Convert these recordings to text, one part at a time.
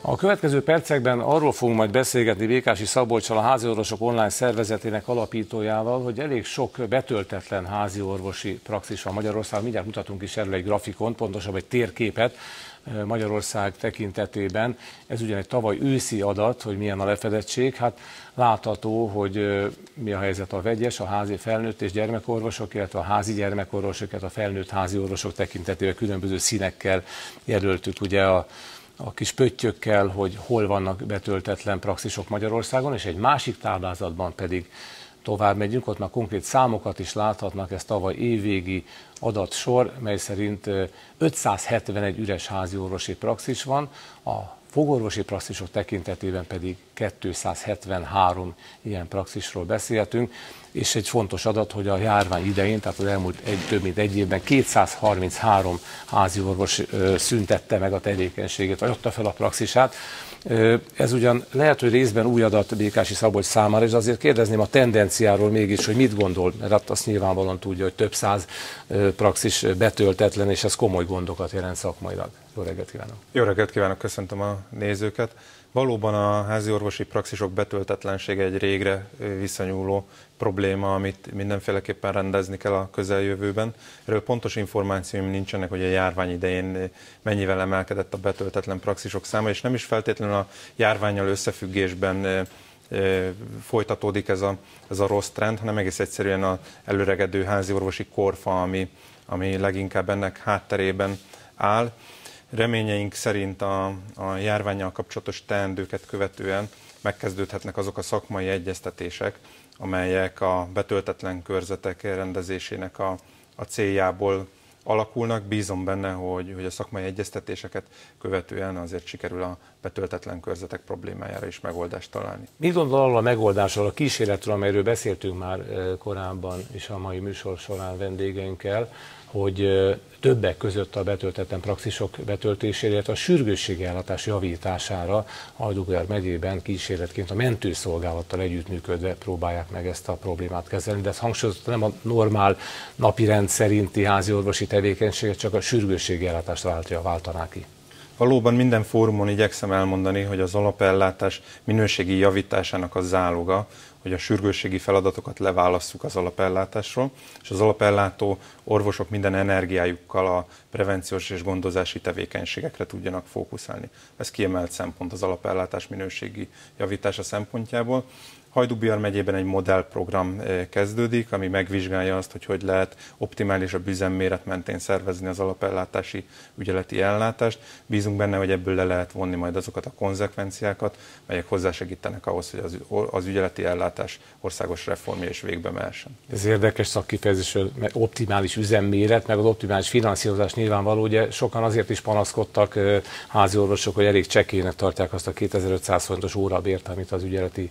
A következő percekben arról fogunk majd beszélgetni Békási Szabolcsal, a háziorvosok online szervezetének alapítójával, hogy elég sok betöltetlen háziorvosi praxis van Magyarországon. Mindjárt mutatunk is erről egy grafikon, pontosabb egy térképet eh, Magyarország tekintetében. Ez ugyan egy tavaly őszi adat, hogy milyen a lefedettség. Hát látható, hogy eh, mi a helyzet a vegyes, a házi felnőtt és gyermekorvosok, illetve a házi gyermekorvosok, illetve a felnőtt házi orvosok tekintetében különböző színekkel jelöltük ugye a a kis pöttyökkel, hogy hol vannak betöltetlen praxisok Magyarországon, és egy másik táblázatban pedig tovább megyünk, ott már konkrét számokat is láthatnak, ez tavaly évvégi adatsor, mely szerint 571 üres házi orvosi praxis van, a fogorvosi praxisok tekintetében pedig 273 ilyen praxisról beszélhetünk, és egy fontos adat, hogy a járvány idején, tehát az elmúlt egy, több mint egy évben 233 házi orvos szüntette meg a tevékenységét, vagy adta fel a praxisát. Ez ugyan lehet, hogy részben új adat Békási Szabolcs számára, és azért kérdezném a tendenciáról mégis, hogy mit gondol, mert hát azt nyilvánvalóan tudja, hogy több száz praxis betöltetlen, és ez komoly gondokat jelent szakmailag. Jó reggelt kívánok! Jó reggelt kívánok, köszöntöm a nézőket! Valóban a házi orvosi praxisok betöltetlensége egy régre visszanyúló probléma, amit mindenféleképpen rendezni kell a közeljövőben. Erről pontos információim nincsenek, hogy a járvány idején mennyivel emelkedett a betöltetlen praxisok száma, és nem is feltétlenül a járványal összefüggésben folytatódik ez a, ez a rossz trend, hanem egész egyszerűen az előregedő házi orvosi korfa, ami, ami leginkább ennek hátterében áll. Reményeink szerint a, a járványjal kapcsolatos teendőket követően megkezdődhetnek azok a szakmai egyeztetések, amelyek a betöltetlen körzetek rendezésének a, a céljából alakulnak. Bízom benne, hogy, hogy a szakmai egyeztetéseket követően azért sikerül a betöltetlen körzetek problémájára is megoldást találni. Mit gondol arról a megoldásról, a kísérletről, amelyről beszéltünk már eh, korábban is a mai műsor során vendégeinkkel, hogy többek között a betöltetlen praxisok betöltésére, illetve a sürgősségi ellátás javítására Hajdúgár megyében kísérletként a mentőszolgálattal együttműködve próbálják meg ezt a problémát kezelni, de ez hangsúlyozott nem a normál napi rend szerinti házi orvosi tevékenységet, csak a sürgősségi ellátást váltja, váltaná ki. Valóban minden fórumon igyekszem elmondani, hogy az alapellátás minőségi javításának a záloga, hogy a sürgősségi feladatokat leválasszuk az alapellátásról, és az alapellátó orvosok minden energiájukkal a prevenciós és gondozási tevékenységekre tudjanak fókuszálni. Ez kiemelt szempont az alapellátás minőségi javítása szempontjából. Hajdúbiar megyében egy modellprogram eh, kezdődik, ami megvizsgálja azt, hogy hogy lehet optimálisabb üzemméret mentén szervezni az alapellátási ügyeleti ellátást. Bízunk benne, hogy ebből le lehet vonni majd azokat a konzekvenciákat, melyek hozzásegítenek ahhoz, hogy az, az ügyeleti ellátás országos reformja is végbe mehessen. Ez érdekes szakkifejezés, hogy optimális üzemméret, meg az optimális finanszírozás nyilvánvaló. Ugye sokan azért is panaszkodtak eh, házi orvosok, hogy elég csekének tartják azt a 2500 forintos órabért, amit az ügyeleti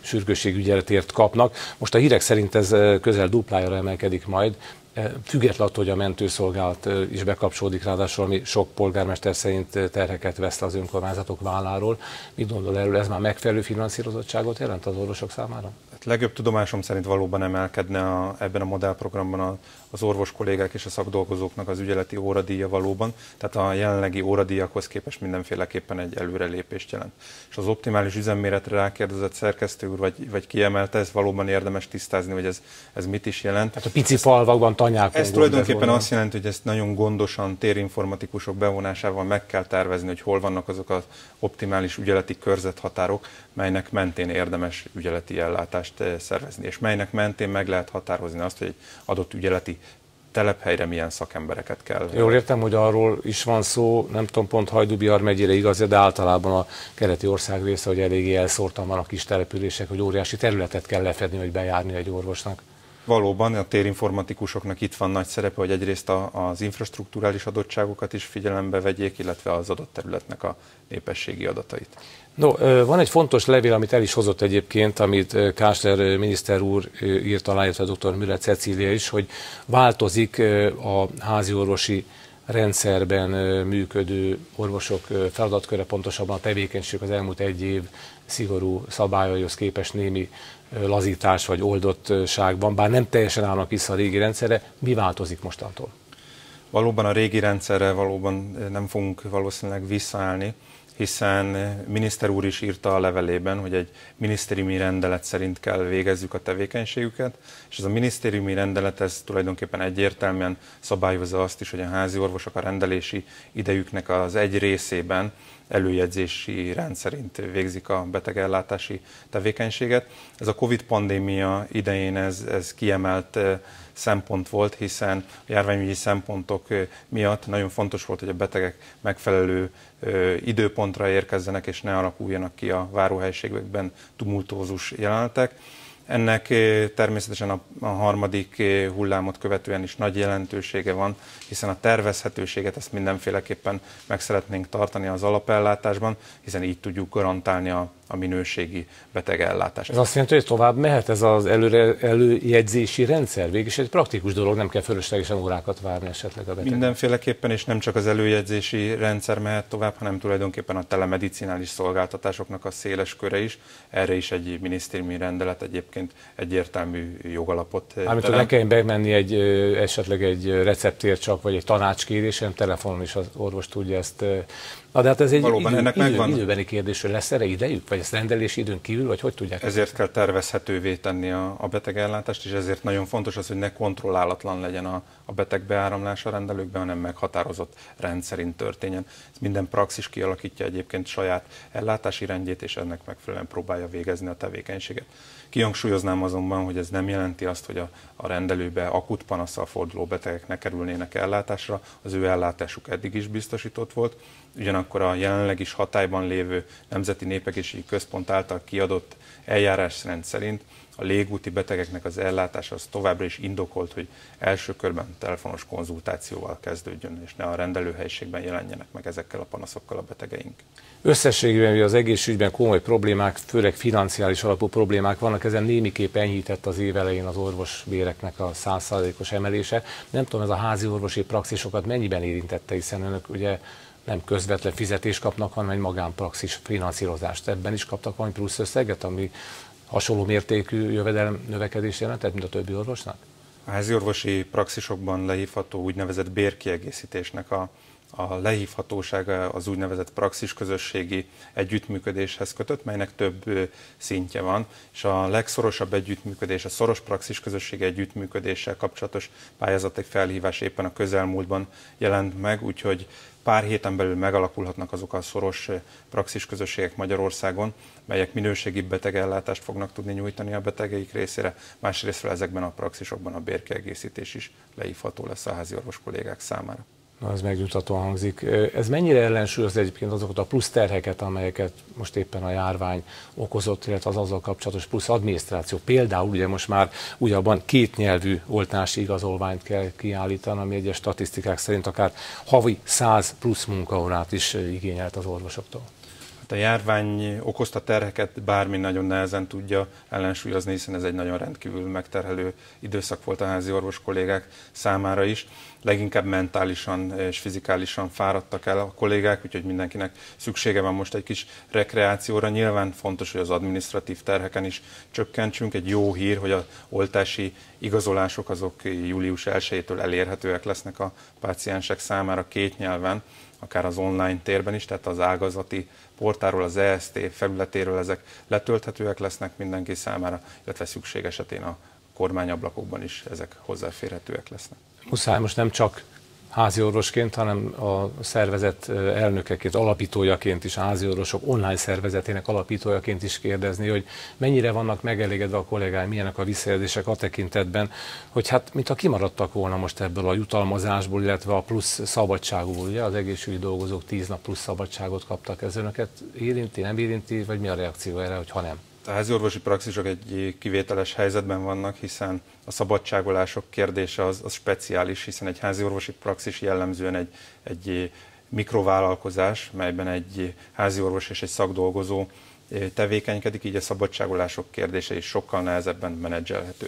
sürgősségügyeletért kapnak. Most a hírek szerint ez közel duplájára emelkedik majd, függetlenül hogy a mentőszolgálat is bekapcsolódik, ráadásul ami sok polgármester szerint terheket vesz az önkormányzatok válláról. Mit gondol erről, ez már megfelelő finanszírozottságot jelent az orvosok számára? Hát legjobb tudomásom szerint valóban emelkedne a, ebben a modellprogramban a, az orvos kollégák és a szakdolgozóknak az ügyeleti óradíja valóban, tehát a jelenlegi óradíjakhoz képest mindenféleképpen egy előrelépést jelent. És az optimális üzemméretre rákérdezett szerkesztő úr, vagy, vagy kiemelte, ez valóban érdemes tisztázni, hogy ez, ez mit is jelent. Tehát a pici falvakban, tanyákon. Ez tulajdonképpen azt jelenti, hogy ezt nagyon gondosan térinformatikusok bevonásával meg kell tervezni, hogy hol vannak azok az optimális ügyeleti körzethatárok, melynek mentén érdemes ügyeleti ellátást eh, szervezni, és melynek mentén meg lehet határozni azt, hogy egy adott ügyeleti telephelyre milyen szakembereket kell. Jól értem, hogy arról is van szó, nem tudom pont Hajdubihar megyére igaz, de általában a keleti ország része, hogy eléggé elszórtan van a kis települések, hogy óriási területet kell lefedni, hogy bejárni egy orvosnak. Valóban a térinformatikusoknak itt van nagy szerepe, hogy egyrészt az infrastruktúrális adottságokat is figyelembe vegyék, illetve az adott területnek a népességi adatait. No, van egy fontos levél, amit el is hozott egyébként, amit Kásler miniszter úr írt alá, illetve dr. Müller Cecília is, hogy változik a házi orvosi rendszerben működő orvosok feladatköre, pontosabban a tevékenység az elmúlt egy év szigorú szabályaihoz képest némi lazítás vagy oldottságban, bár nem teljesen állnak vissza a régi rendszerre. Mi változik mostantól? Valóban a régi rendszerre valóban nem fogunk valószínűleg visszaállni, hiszen miniszter úr is írta a levelében, hogy egy minisztériumi rendelet szerint kell végezzük a tevékenységüket, és ez a minisztériumi rendelet ez tulajdonképpen egyértelműen szabályozza azt is, hogy a házi orvosok a rendelési idejüknek az egy részében előjegyzési rendszerint végzik a betegellátási tevékenységet. Ez a Covid pandémia idején ez, ez kiemelt szempont volt, hiszen a járványügyi szempontok miatt nagyon fontos volt, hogy a betegek megfelelő időpontra érkezzenek, és ne alakuljanak ki a váróhelységekben tumultózus jelenetek. Ennek eh, természetesen a, a harmadik eh, hullámot követően is nagy jelentősége van, hiszen a tervezhetőséget ezt mindenféleképpen meg szeretnénk tartani az alapellátásban, hiszen így tudjuk garantálni a a minőségi betegellátást. Ez azt jelenti, hogy tovább mehet ez az előre, előjegyzési rendszer? Végig egy praktikus dolog, nem kell fölöslegesen órákat várni esetleg a beteg. Mindenféleképpen, és nem csak az előjegyzési rendszer mehet tovább, hanem tulajdonképpen a telemedicinális szolgáltatásoknak a széles köre is. Erre is egy minisztériumi rendelet egyébként egyértelmű jogalapot Amit ne kelljen bemenni egy, esetleg egy receptért csak, vagy egy tanácskérésem, telefonon is az orvos tudja ezt Na de hát ez egy Valóban, idő, ennek idő, megvan. időbeni kérdés, hogy lesz erre idejük, vagy ezt rendelési időn kívül, vagy hogy tudják? Ezért kell tervezhetővé tenni a, a betegellátást, és ezért nagyon fontos az, hogy ne kontrollálatlan legyen a, a beteg beáramlása a rendelőkben, hanem meghatározott rendszerint történjen. Ez minden praxis kialakítja egyébként saját ellátási rendjét, és ennek megfelelően próbálja végezni a tevékenységet. Kihangsúlyoznám azonban, hogy ez nem jelenti azt, hogy a, a rendelőbe akut panaszsal forduló betegek ne kerülnének ellátásra, az ő ellátásuk eddig is biztosított volt, ugyanakkor a jelenleg is hatályban lévő Nemzeti Népegészségi Központ által kiadott eljárásrend szerint a légúti betegeknek az ellátása az továbbra is indokolt, hogy első körben telefonos konzultációval kezdődjön, és ne a rendelőhelyiségben jelenjenek meg ezekkel a panaszokkal a betegeink. Összességében az egészségügyben komoly problémák, főleg financiális alapú problémák vannak, ezen némiképp enyhített az év elején az orvosbéreknek a 100%-os emelése. Nem tudom, ez a házi orvosi praxisokat mennyiben érintette, hiszen önök ugye nem közvetlen fizetést kapnak, hanem egy magánpraxis finanszírozást. Ebben is kaptak valami plusz összeget, ami hasonló mértékű jövedelem növekedés jelentett, mint a többi orvosnak? A házi orvosi praxisokban lehívható úgynevezett bérkiegészítésnek a, a lehívhatósága az úgynevezett praxis közösségi együttműködéshez kötött, melynek több szintje van, és a legszorosabb együttműködés, a szoros praxis közösségi együttműködéssel kapcsolatos pályázatok felhívás éppen a közelmúltban jelent meg, úgyhogy pár héten belül megalakulhatnak azok a szoros praxis közösségek Magyarországon, melyek minőségi betegellátást fognak tudni nyújtani a betegeik részére. Másrésztről ezekben a praxisokban a bérkiegészítés is leívható lesz a házi orvos kollégák számára. Na, ez megnyugtatóan hangzik. Ez mennyire ellensúlyoz egyébként azokat a plusz terheket, amelyeket most éppen a járvány okozott, illetve az azzal kapcsolatos plusz adminisztráció. Például ugye most már újabban kétnyelvű oltási igazolványt kell kiállítani, ami egyes statisztikák szerint akár havi 100 plusz munkaórát is igényelt az orvosoktól. Hát a járvány okozta terheket bármi nagyon nehezen tudja ellensúlyozni, hiszen ez egy nagyon rendkívül megterhelő időszak volt a házi orvos kollégák számára is leginkább mentálisan és fizikálisan fáradtak el a kollégák, úgyhogy mindenkinek szüksége van most egy kis rekreációra. Nyilván fontos, hogy az administratív terheken is csökkentsünk. Egy jó hír, hogy a oltási igazolások azok július 1-től elérhetőek lesznek a páciensek számára két nyelven, akár az online térben is, tehát az ágazati portáról, az EST felületéről ezek letölthetőek lesznek mindenki számára, illetve szükség esetén a kormányablakokban is ezek hozzáférhetőek lesznek. Muszáj most nem csak házi orvosként, hanem a szervezet elnökeként, alapítójaként is, a házi orvosok online szervezetének alapítójaként is kérdezni, hogy mennyire vannak megelégedve a kollégáim, milyenek a visszajelzések a tekintetben, hogy hát mintha kimaradtak volna most ebből a jutalmazásból, illetve a plusz szabadságból, ugye az egészségügyi dolgozók tíz nap plusz szabadságot kaptak, ez önöket érinti, nem érinti, vagy mi a reakció erre, hogy ha nem? A háziorvosi praxisok egy kivételes helyzetben vannak, hiszen a szabadságolások kérdése az, az speciális, hiszen egy háziorvosi praxis jellemzően egy, egy mikrovállalkozás, melyben egy háziorvos és egy szakdolgozó tevékenykedik, így a szabadságolások kérdése is sokkal nehezebben menedzselhető.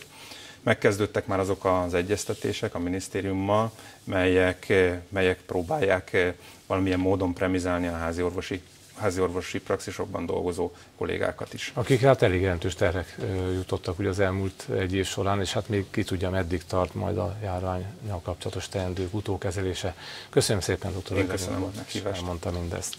Megkezdődtek már azok az egyeztetések a minisztériummal, melyek, melyek próbálják valamilyen módon premizálni a háziorvosi háziorvosi praxisokban dolgozó kollégákat is. Akik hát elég jelentős terhek jutottak ugye az elmúlt egy év során, és hát még ki tudja, meddig tart majd a járványjal kapcsolatos teendők utókezelése. Köszönöm szépen, doktor Én köszönöm a meghívást. Elmondta mindezt.